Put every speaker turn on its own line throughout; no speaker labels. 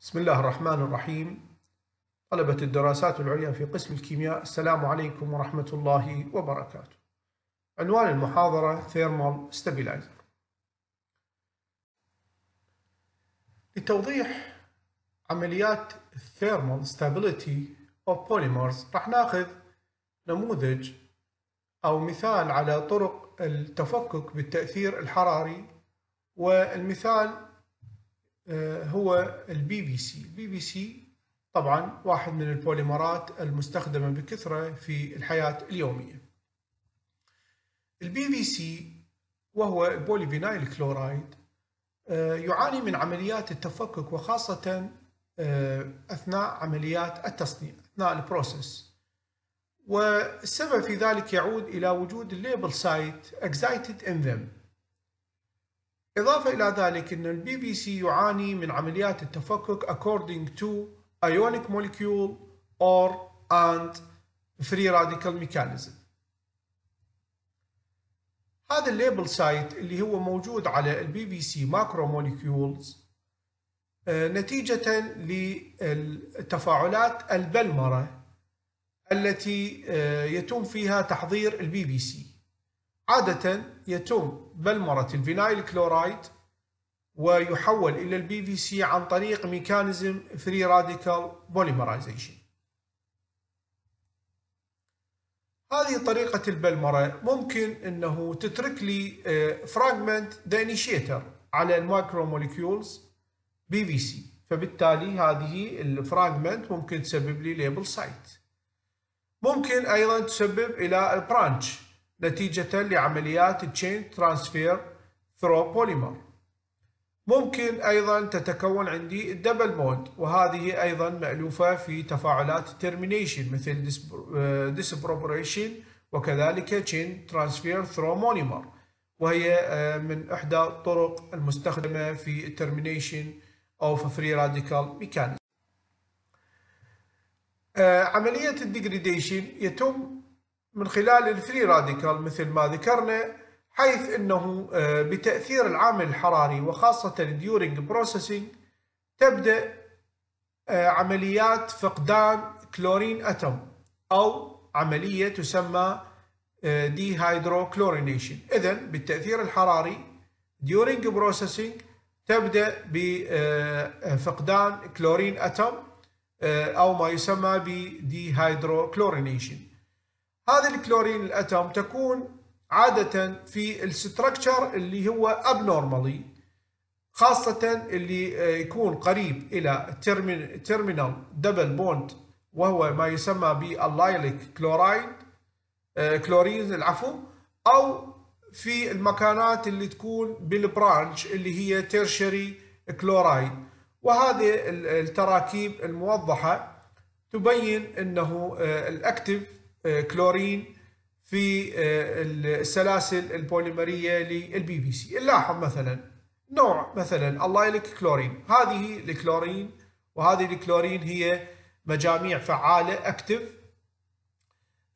بسم الله الرحمن الرحيم. طلبة الدراسات العليا في قسم الكيمياء السلام عليكم ورحمة الله وبركاته. عنوان المحاضرة Thermal Stabilizer لتوضيح عمليات Thermal Stability of Polymers راح ناخذ نموذج أو مثال على طرق التفكك بالتأثير الحراري والمثال هو ال PVC ال PVC طبعا واحد من البوليمرات المستخدمة بكثرة في الحياة اليومية. ال PVC وهو ال polyvinyl chloride آه، يعاني من عمليات التفكك وخاصة آه، أثناء عمليات التصنيع أثناء ال process. والسبب في ذلك يعود إلى وجود ال labile site in them. إضافة إلى ذلك أن ال PVC يعاني من عمليات التفكك according to ionic molecule or and free radical mechanism. هذا ال labile site اللي هو موجود على ال PVC macromolecules نتيجة للتفاعلات البلمرة التي آه، يتم فيها تحضير ال PVC عادة يتم بلمرة ال vinyl chloride ويحول إلى ال PVC عن طريق mechanism free radical polymerization هذه طريقة البلمرة ممكن أنه تترك لي fragment the initiator على ال macromolecules PVC فبالتالي هذه ال fragment ممكن تسبب لي labile site ممكن أيضا تسبب إلى ال branch نتيجة لعمليات chain transfer through polymer ممكن أيضا تتكون عندي ال double bond وهذه أيضا مألوفة في تفاعلات ال termination مثل disproportionation وكذلك chain transfer through monomer وهي آه، من إحدى الطرق المستخدمة في ال termination أو free radical mechanism عملية ال degradation يتم من خلال ال free radical مثل ما ذكرنا حيث إنه آه، بتأثير العامل الحراري وخاصة ال during processing تبدأ آه، عمليات فقدان chlorine atom أو عملية تسمى dehydrochlorination اذا بالتأثير الحراري during processing تبدأ بفقدان chlorine atom أو ما يسمى ب dehydrochlorination هذه ال chlorine ال atom تكون عادة في ال structure اللي هو abnormally خاصة اللي آه، يكون قريب إلى terminal double bond وهو ما يسمى بال allylic chloride كلورين العفو أو في المكانات اللي تكون بال branch اللي هي tertiary chloride وهذه التراكيب الموضحة تبين أنه آه، ال active آه، كلورين في آه، السلاسل البوليمرية لل PVC. نلاحظ مثلا نوع مثلا ال allylic chlorine. هذه الكلورين وهذه الكلورين هي مجاميع فعالة active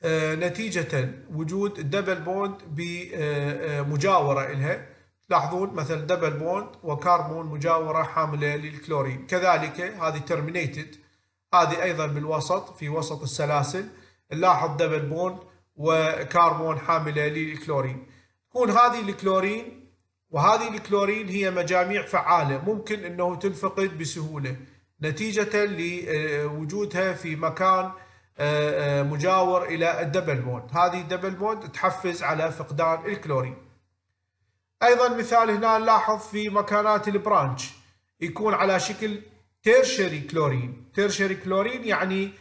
آه، نتيجة وجود ال double bond بمجاورة إلها. تلاحظون مثلا double bond وكربون مجاورة حاملة للكلورين. كذلك هذه terminated هذه أيضا بالوسط في وسط السلاسل. نلاحظ double bond وكربون حامله للكلورين. تكون هذه الكلورين وهذه الكلورين هي مجاميع فعالة ممكن إنه تنفقد بسهولة. نتيجة لوجودها في مكان آه، آه، مجاور إلى ال double bond هذه ال double bond تحفز على فقدان الكلورين. أيضا مثال هنا نلاحظ في مكانات ال branch. يكون على شكل tertiary chlorine tertiary chlorine يعني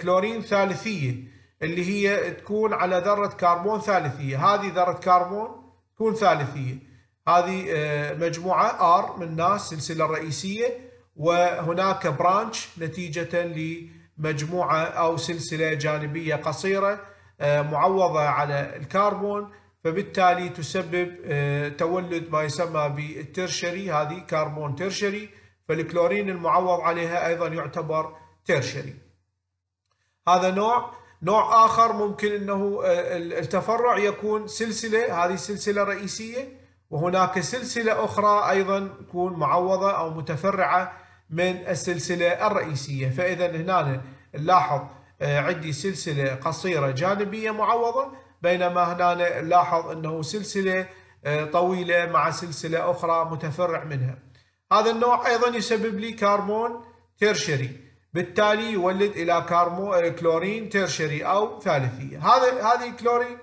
كلورين ثالثية اللي هي تكون على ذرة كربون ثالثية. هذه ذرة كربون تكون ثالثية. هذه آه، مجموعة R من ناس سلسلة رئيسية وهناك branch نتيجة لمجموعة أو سلسلة جانبية قصيرة آه، معوضة على الكربون فبالتالي تسبب تولد ما يسمى بال tertiary. هذه كربون tertiary فال chlorine المعوض عليها أيضا يعتبر tertiary. هذا نوع نوع آخر ممكن أنه آه، التفرع يكون سلسلة هذه سلسلة رئيسية وهناك سلسلة أخرى أيضا تكون معوضة أو متفرعة من السلسلة الرئيسية. فإذا هنا نلاحظ آه، عندي سلسلة قصيرة جانبية معوضة بينما هنا نلاحظ أنه سلسلة آه، طويلة مع سلسلة أخرى متفرع منها. هذا النوع أيضا يسبب لي كربون tertiary بالتالي يولد إلى كاربو آه، chlorine tertiary أو ثالثية هذا هذه كلورين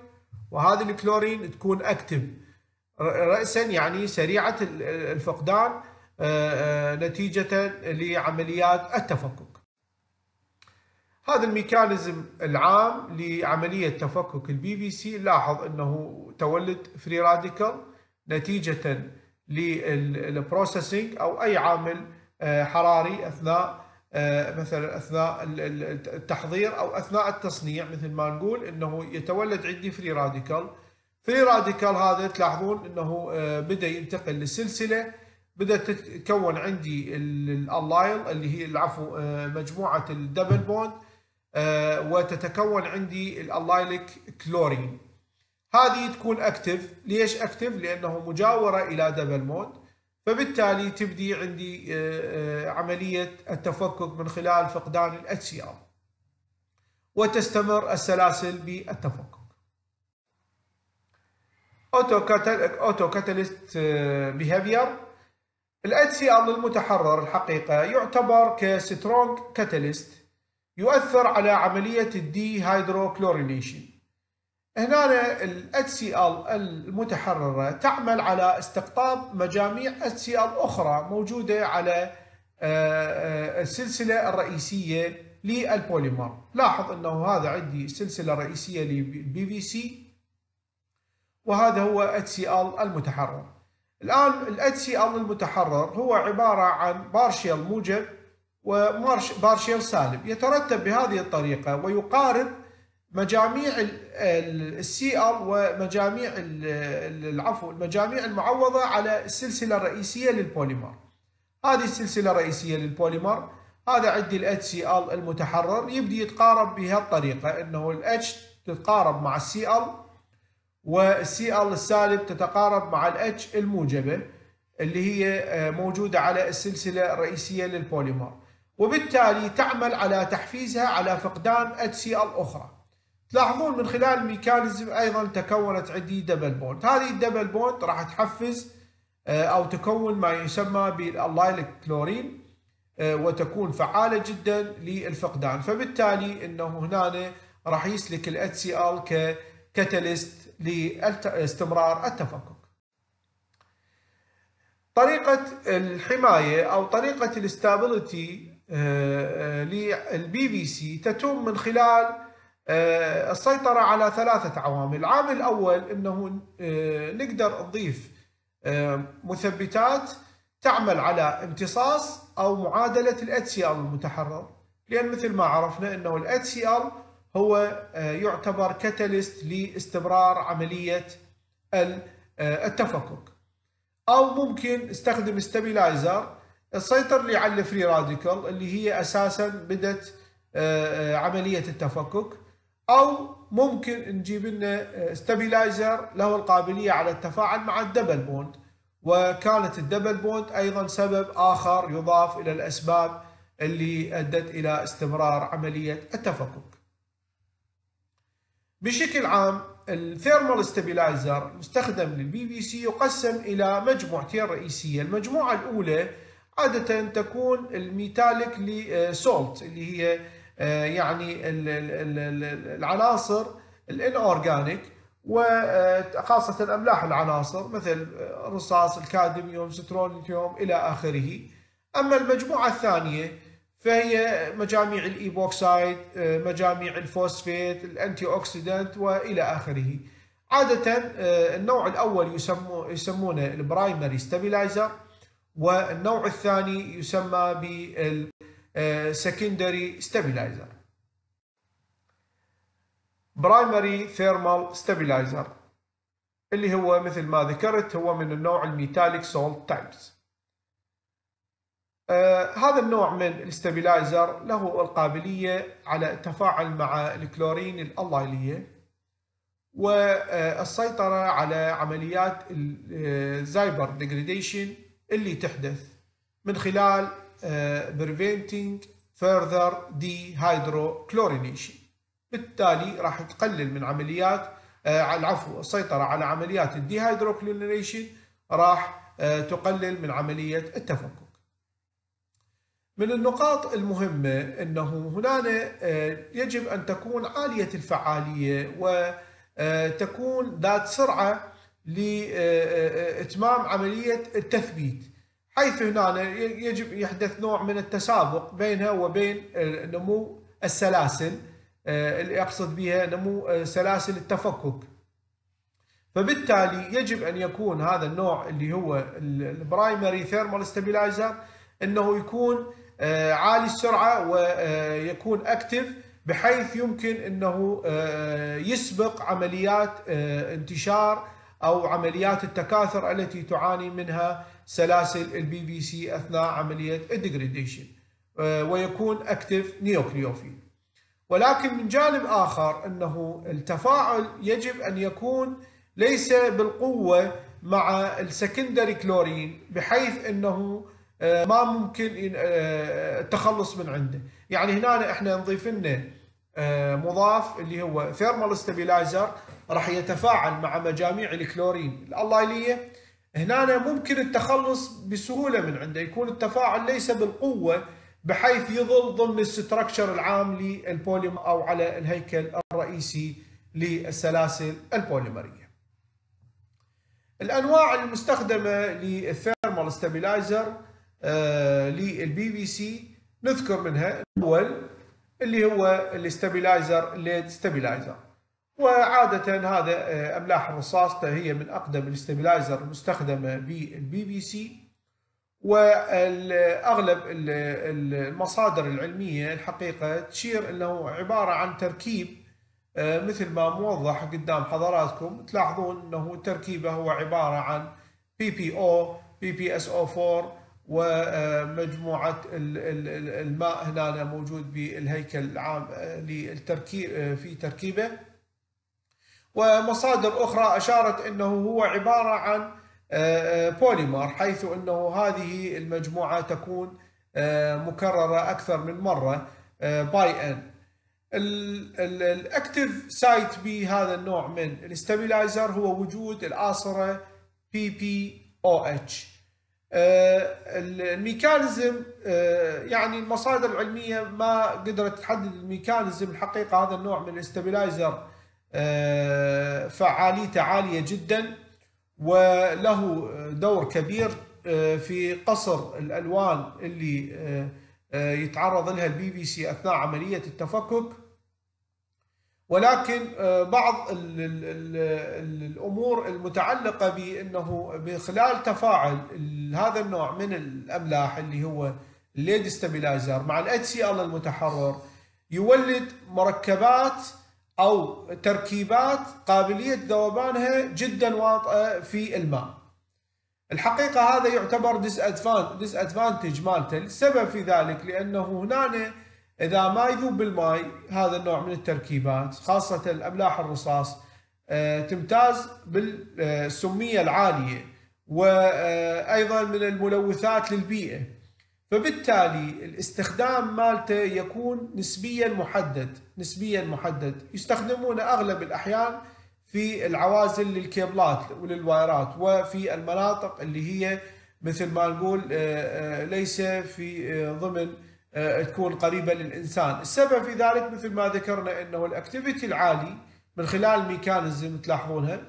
وهذه الكلورين تكون active. رأسا يعني سريعة الفقدان نتيجة لعمليات التفكك. هذا ال mechanism العام لعملية تفكك ال PVC لاحظ أنه تولد free radical نتيجة لل processing أو أي عامل آه، حراري أثناء آه، مثلا أثناء التحضير أو أثناء التصنيع مثل ما نقول إنه يتولد عندي free radical free radical هذا تلاحظون إنه آه، بدأ ينتقل للسلسله بدات تتكون عندي ال allyl اللي هي العفو مجموعة ال double bond آه، وتتكون عندي ال allylic chlorine. هذه تكون active ليش active لأنه مجاورة إلى double bond فبالتالي تبدي عندي آه، آه، عملية التفكك من خلال فقدان ال HCl وتستمر السلاسل بالتفكك. auto catalyst behavior ال HCl المتحرر الحقيقة يعتبر ك strong catalyst يؤثر على عملية ال dehydrochlorination هنا ال HCl المتحررة تعمل على استقطاب مجاميع HCl أخرى موجودة على آه، آه، السلسلة الرئيسية للبوليمر. لاحظ أنه هذا عندي السلسلة الرئيسية لل PVC وهذا هو HCl المتحرر. الآن ال HCl المتحرر هو عبارة عن partial موجب و partial سالب يترتب بهذه الطريقة ويقارب مجاميع ال Cl ومجاميع العفو المجاميع المعوضة على السلسلة الرئيسية للبوليمر. هذه السلسلة الرئيسية للبوليمر هذا عندي ال HCl المتحرر يبدي يتقارب بهالطريقة إنه ال H تتقارب مع ال Cl وال Cl السالب تتقارب مع ال H الموجبة اللي هي آه، موجودة على السلسلة الرئيسية للبوليمر. وبالتالي تعمل على تحفيزها على فقدان HCl أخرى. تلاحظون من خلال ال mechanism أيضا تكونت عندي double bond هذه ال double bond راح تحفز آه، أو تكون ما يسمى بال allylic chlorine آه، وتكون فعالة جدا للفقدان. فبالتالي أنه هنا راح يسلك ال HCl ك catalyst لاستمرار التفكك. طريقة الحماية أو طريقة ال stability لل PVC تتم من خلال السيطرة على ثلاثة عوامل. العامل الأول أنه نقدر نضيف مثبتات تعمل على امتصاص أو معادلة ال HCl المتحرر. لأن مثل ما عرفنا أنه ال HCl هو يعتبر catalyst لاستمرار عملية التفكك. أو ممكن استخدم stabilizer تسيطر لي على ال free radical اللي هي أساسا بدت آه، آه، عملية التفكك. أو ممكن نجيب لنا stabilizer آه، له القابلية على التفاعل مع ال double bond وكانت ال double bond أيضا سبب آخر يضاف إلى الأسباب اللي أدت إلى استمرار عملية التفكك. بشكل عام ال thermal stabilizer المستخدم لل PVC يقسم إلى مجموعتين رئيسية، المجموعة الأولى عادة تكون ال metallic salt اللي هي آه، يعني العناصر ال inorganic وخاصة أملاح العناصر مثل الرصاص الكادميوم سترونيوم إلى آخره. أما المجموعة الثانية فهي مجاميع ال epoxide آه، مجاميع ال phosphite ال antioxidant وإلى آخره. عادة آه، النوع الأول يسمو يسمونه ال primary stabilizer والنوع الثاني يسمى بال secondary stabilizer. Primary thermal stabilizer اللي هو مثل ما ذكرت هو من النوع ال metallic salt types هذا النوع من ال stabilizer له القابلية على التفاعل مع الكلورين اللايلية والسيطرة على عمليات ال zipper degradation اللي تحدث من خلال preventing further dehydrochlorination بالتالي راح تقلل من عمليات العفو السيطرة على عمليات الديهايدروكلورينيشن راح تقلل من عملية التفكك. من النقاط المهمة أنه هنا يجب أن تكون عالية الفعالية وتكون ذات سرعة لإتمام عملية التثبيت. حيث هنا يجب يحدث نوع من التسابق بينها وبين نمو السلاسل اللي أقصد بها نمو سلاسل التفكك. فبالتالي يجب أن يكون هذا النوع اللي هو ال primary thermal stabilizer أنه يكون عالي السرعة ويكون active بحيث يمكن أنه يسبق عمليات انتشار أو عمليات التكاثر التي تعاني منها سلاسل ال PVC أثناء عملية ال degradation ويكون active nucleophile ولكن من جانب آخر أنه التفاعل يجب أن يكون ليس بالقوة مع ال secondary chlorine بحيث أنه ما ممكن التخلص من عنده. يعني هنا إحنا نضيف لنا مضاف اللي هو thermal stabilizer راح يتفاعل مع مجاميع الكلورين الأليلية هنا ممكن التخلص بسهولة من عنده يكون التفاعل ليس بالقوة بحيث يظل ضمن ال structure العام للبوليمر أو على الهيكل الرئيسي للسلاسل البوليمرية. الأنواع المستخدمة لل thermal stabilizer لل PVC نذكر منها الأول اللي هو ال stabilizer lead stabilizer وعادة هذا أملاح الرصاص هي من أقدم ال stabilizer المستخدمة بال PVC. واغلب المصادر العلمية الحقيقة تشير إنه عبارة عن تركيب مثل ما موضح قدام حضراتكم. تلاحظون إنه تركيبه هو عبارة عن بي بي أو بي بي إس أو 4 ومجموعه الماء هنا موجود بالهيكل العام للتركيب في تركيبه. ومصادر أخرى أشارت إنه هو عبارة عن بوليمر حيث إنه هذه المجموعة تكون مكررة أكثر من مرة باي ان الأكتف سايت بهذا النوع من الاستابلايزر هو وجود الآصرة PbOH ال mechanism يعني المصادر العلمية ما قدرت تحدد ال mechanism الحقيقة هذا النوع من ال stabilizer فعاليته عاليه جدا. وله دور كبير في قصر الألوان اللي يتعرض لها ال PVC أثناء عملية التفكك. ولكن بعض الأمور المتعلقة بأنه بخلال تفاعل هذا النوع من الأملاح اللي هو ال lead stabilizer مع الاتش سي ال المتحرر يولد مركبات أو تركيبات قابلية ذوبانها جدا واطئه في الماء. الحقيقة هذا يعتبر disadvantage مالته، السبب في ذلك لأنه هنا إذا ما يذوب بالماء هذا النوع من التركيبات خاصة الأملاح الرصاص تمتاز بالسمية العالية وأيضا من الملوثات للبيئة. فبالتالي الاستخدام مالته يكون نسبيا محدد نسبيا محدد. يستخدمون أغلب الأحيان في العوازل للكيبلات وللوايرات وفي المناطق اللي هي مثل ما نقول ليس في ضمن تكون قريبة للإنسان. السبب في ذلك مثل ما ذكرنا أنه ال activity العالي من خلال mechanism تلاحظونها.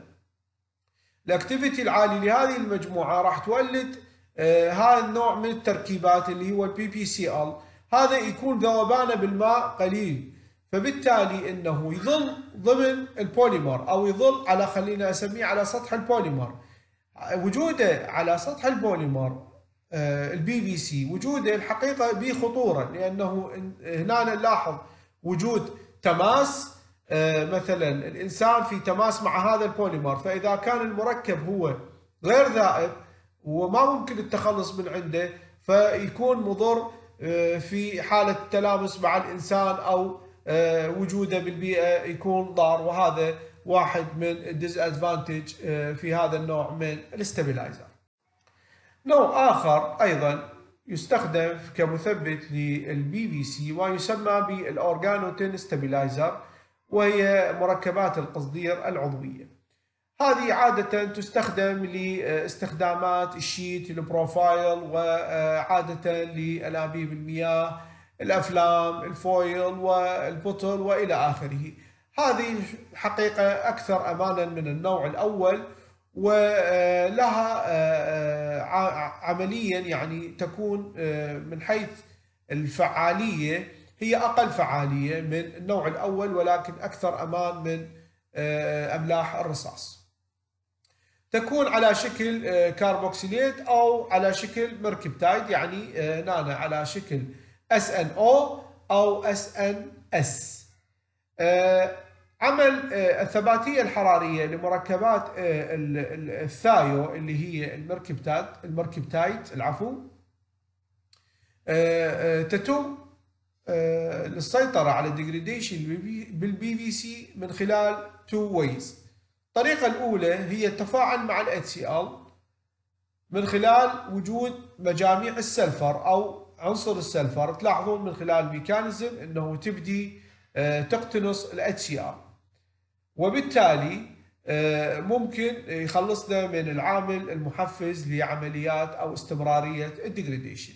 ال activity العالي لهذه المجموعة راح تولد هذا النوع من التركيبات اللي هو ال PbCl هذا يكون ذوبانه بالماء قليل. فبالتالي إنه يظل ضمن البوليمر أو يظل على خلينا أسميه على سطح البوليمر. وجوده على سطح البوليمر ال PVC وجوده الحقيقة به خطوره لأنه هنا نلاحظ وجود تماس مثلا الإنسان في تماس مع هذا البوليمر. فإذا كان المركب هو غير ذائب وما ممكن التخلص من عنده فيكون مضر في حالة التلامس مع الإنسان أو وجوده بالبيئة يكون ضار وهذا واحد من ال disadvantage في هذا النوع من ال stabilizer نوع آخر أيضا يستخدم كمثبت لل PVC ويسمى بال organotin stabilizer وهي مركبات القصدير العضوية. هذه عادة تستخدم لاستخدامات ال sheet ال profile وعادة لأنابيب المياه الأفلام ال foil والبطل وإلى آخره. هذه حقيقة أكثر أمانا من النوع الأول ولها عمليا يعني تكون من حيث الفعالية هي أقل فعالية من النوع الأول ولكن أكثر أمان من أملاح الرصاص. تكون على شكل كاربوكسيليت أو على شكل مركبتايد يعني هنا على شكل SNO أو SNS عمل الثباتية الحرارية لمركبات الثايو اللي هي المركبتات المركبتايت العفو. تتم للسيطرة على الديجريديشن بالبي في سي من خلال تو ويز الطريقة الأولى هي التفاعل مع ال HCl من خلال وجود مجاميع ال sulfur أو عنصر ال sulfur تلاحظون من خلال ال mechanism أنه تبدي تقتنص ال HCl وبالتالي ممكن يخلصنا من العامل المحفز لعمليات أو استمرارية ال degradation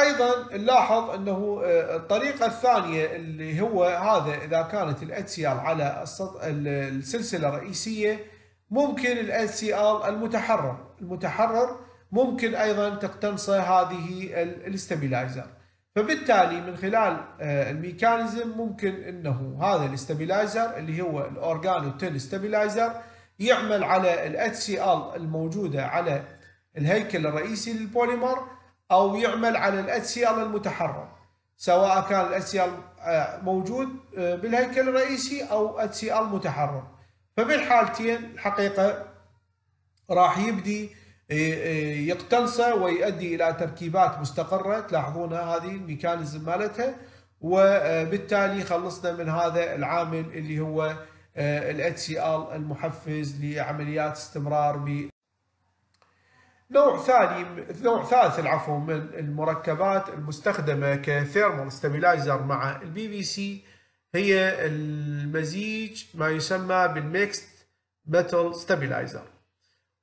أيضا نلاحظ أنه الطريقة الثانية اللي هو هذا إذا كانت ال HCl على السلسلة الرئيسية ممكن ال HCl المتحرر. المتحرر ممكن أيضا تقتنصه هذه ال stabilizer فبالتالي من خلال ال mechanism ممكن أنه هذا ال stabilizer اللي هو ال organotin stabilizer يعمل على ال HCl الموجودة على الهيكل الرئيسي للبوليمر أو يعمل على ال HCl المتحرر سواء كان ال HCl موجود بالهيكل الرئيسي أو HCl متحرر فبالحالتين الحقيقة راح يبدي يقتنصه ويؤدي إلى تركيبات مستقرة تلاحظونها هذه الميكانيزم مالتها وبالتالي خلصنا من هذا العامل اللي هو ال المحفز لعمليات استمرار نوع ثاني نوع ثالث العفو من المركبات المستخدمة ك thermal stabilizer مع ال PVC هي المزيج ما يسمى بال mixed metal stabilizer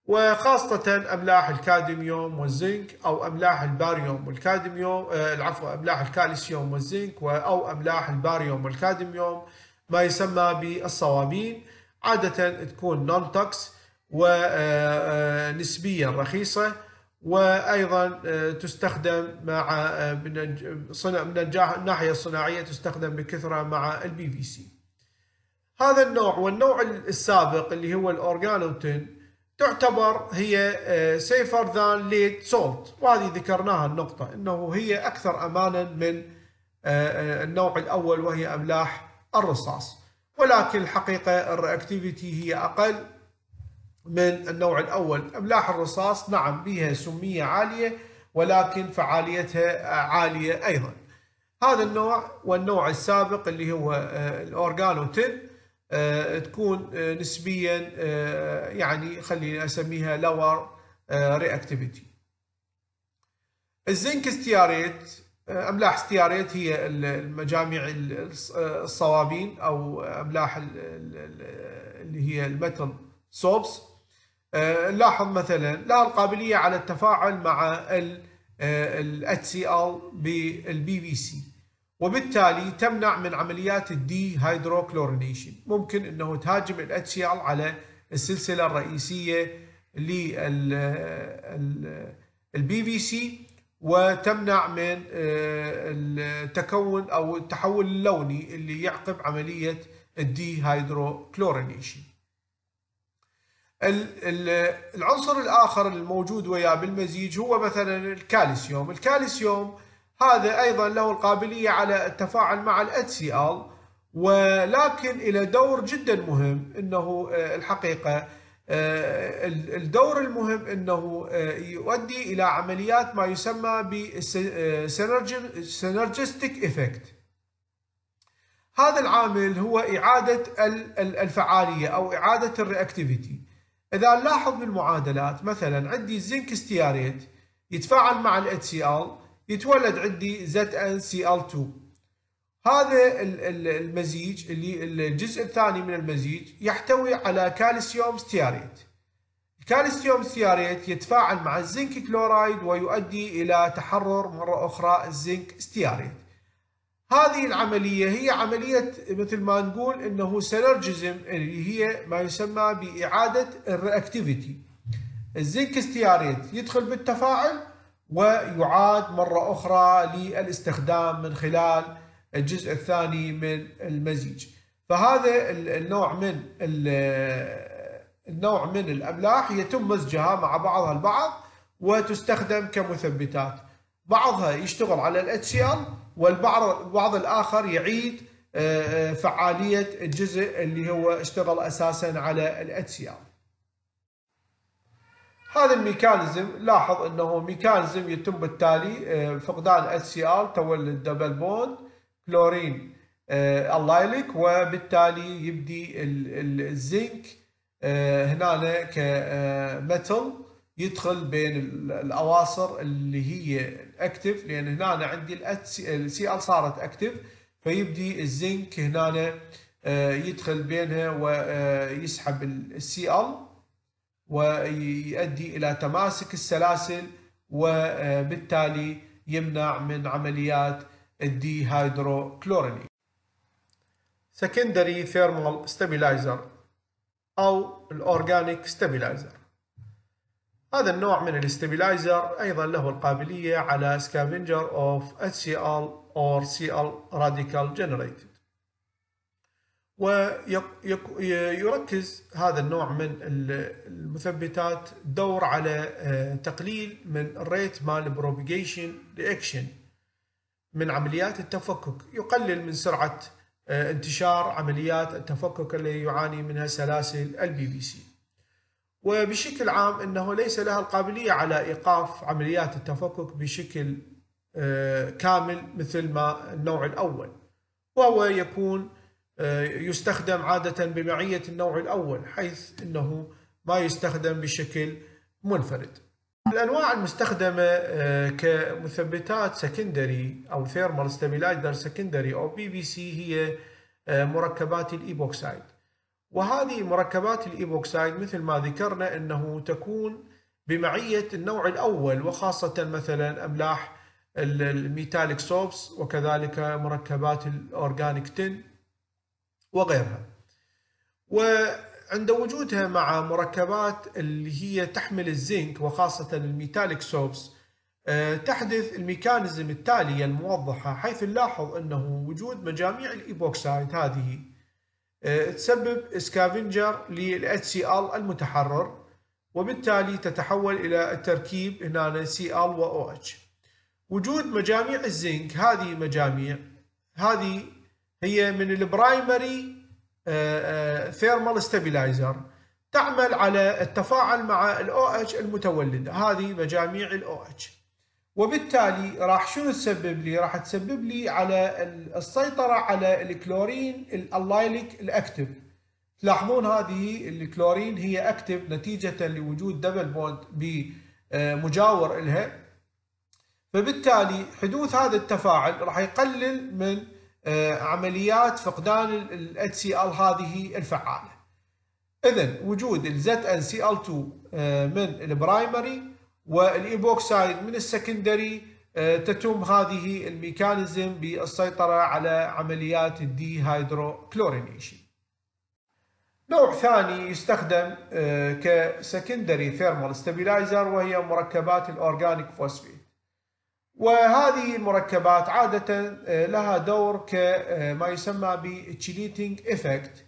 وخاصة أملاح الكادميوم والزنك أو أملاح الباريوم والكادميوم آه العفو أملاح الكالسيوم والزنك أو أملاح الباريوم والكادميوم ما يسمى بالصوابين. عادة تكون non-tox ونسبيا رخيصة وأيضا تستخدم مع من الناحية الصناعية تستخدم بكثرة مع ال PVC هذا النوع والنوع السابق اللي هو ال organotin تعتبر هي safer than lead salt وهذه ذكرناها النقطة إنه هي أكثر امانا من النوع الأول وهي أملاح الرصاص. ولكن الحقيقة ال reactivity هي أقل. من النوع الأول. أملاح الرصاص نعم بها سمية عالية ولكن فعاليتها عالية أيضا. هذا النوع والنوع السابق اللي هو ال organotin تكون نسبيا يعني خليني أسميها lower reactivity. ال zinc stearate أملاح stearate هي المجاميع الصوابين أو أملاح اللي هي ال metal soaps. نلاحظ مثلا لها القابلية على التفاعل مع ال HCl بال PVC وبالتالي تمنع من عمليات ال dehydrochlorination ممكن إنه تهاجم ال HCl على السلسلة الرئيسية لل PVC وتمنع من التكون أو التحول اللوني اللي يعقب عملية ال dehydrochlorination العنصر الآخر الموجود وياه بالمزيج هو مثلا الكالسيوم. الكالسيوم هذا أيضا له القابلية على التفاعل مع ال ولكن إلى دور جدا مهم أنه الحقيقة الدور المهم أنه يؤدي إلى عمليات ما يسمى ب synergistic effect. هذا العامل هو إعادة الفعالية أو إعادة ال reactivity. إذا نلاحظ بالمعادلات مثلا عندي ال zinc stearate يتفاعل مع ال HCl يتولد عندي ZnCl2 هذا المزيج اللي الجزء الثاني من المزيج يحتوي على كالسيوم stearate. الكالسيوم stearate يتفاعل مع ال zinc chloride ويؤدي إلى تحرر مرة أخرى ال zinc stearate. هذه العملية هي عملية مثل ما نقول إنه synergism اللي هي ما يسمى بإعادة ال reactivity ال zinc stearate يدخل بالتفاعل ويعاد مرة أخرى للاستخدام من خلال الجزء الثاني من المزيج. فهذا النوع من النوع من الأملاح يتم مزجها مع بعضها البعض وتستخدم كمثبتات. بعضها يشتغل على ال HCl والبعض البعض الآخر يعيد آه، آه، فعالية الجزء اللي هو اشتغل أساسا على ال HCl هذا ال mechanism لاحظ إنه mechanism يتم بالتالي آه، فقدان HCl تولد double bond chlorine allylic وبالتالي يبدي الزنك هنا ك metal يدخل بين الأواصر اللي هي active لأن هنا عندي ال Cl صارت active فيبدي الزنك هنا آه، يدخل بينها ويسحب ال Cl ويؤدي إلى تماسك السلاسل وبالتالي يمنع من عمليات ال dehydrochlorination secondary thermal stabilizer أو ال organic stabilizer. هذا النوع من ال stabilizer أيضا له القابلية على scavenger of HCl or Cl radical generated. ويركز هذا النوع من المثبتات دور على آه، تقليل من ال rate مال propagation reaction من عمليات التفكك. يقلل من سرعة آه، انتشار عمليات التفكك اللي يعاني منها سلاسل ال PVC وبشكل عام إنه ليس لها القابلية على إيقاف عمليات التفكك بشكل آه، كامل مثل ما النوع الأول وهو يكون آه، يستخدم عادة بمعية النوع الأول حيث إنه ما يستخدم بشكل منفرد. الأنواع المستخدمة آه، كمثبتات secondary أو thermal stabilizer secondary أو PVC هي مركبات ال epoxide. وهذه مركبات ال epoxide مثل ما ذكرنا أنه تكون بمعية النوع الأول وخاصة مثلا أملاح ال metallic soaps وكذلك مركبات ال organic tin وغيرها. وعند وجودها مع مركبات اللي هي تحمل الزنك وخاصة ال metallic soaps آه، تحدث ال mechanism التالية الموضحة حيث نلاحظ أنه وجود مجاميع ال epoxide هذه آه، تسبب scavenger لل HCl المتحرر وبالتالي تتحول إلى التركيب هنا Cl و OH وجود مجاميع الزنك هذه مجاميع هذه هي من ال primary thermal stabilizer تعمل على التفاعل مع ال OH المتولدة هذه مجاميع ال OH وبالتالي راح شنو تسبب لي؟ راح تسبب لي على السيطرة على ال chlorine ال allylic ال active. تلاحظون هذه الكلورين هي active نتيجة لوجود double bond بمجاور لها فبالتالي حدوث هذا التفاعل راح يقلل من آه، عمليات فقدان ال HCl هذه الفعالة. إذا وجود ال ZnCl2 آه، من ال primary وال epoxide من ال secondary آه، تتم هذه الميكانيزم بالسيطرة على عمليات ال dehydrochlorination نوع ثاني يستخدم آه، ك secondary thermal stabilizer وهي مركبات ال organic phosphite. وهذه المركبات عادة آه، لها دور كما يسمى بال chelating effect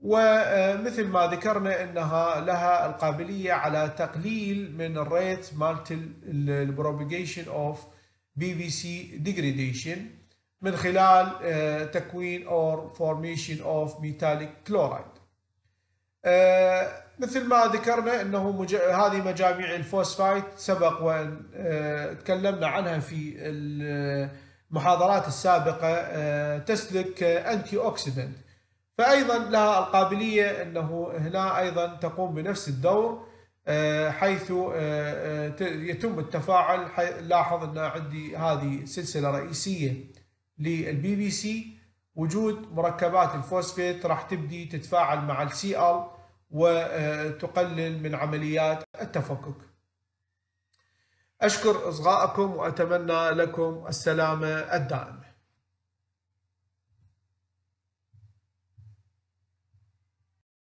ومثل ما ذكرنا إنها لها القابلية على تقليل من ال rate مالت ال propagation of PVC degradation من خلال آه، تكوين or formation of metallic chloride مثل ما ذكرنا إنه مج... هذه مجاميع ال phosphite سبق وأن آه، تكلمنا عنها في المحاضرات السابقة آه، تسلك antioxidant فأيضا لها القابلية أنه هنا أيضا تقوم بنفس الدور آه، حيث آه، آه، يتم التفاعل لاحظ أن عندي هذه سلسلة رئيسية لل PVC. وجود مركبات ال phosphite راح تبدي تتفاعل مع ال Cl وتقلل من عمليات التفكك. أشكر إصغائكم وأتمنى لكم السلامة الدائمة.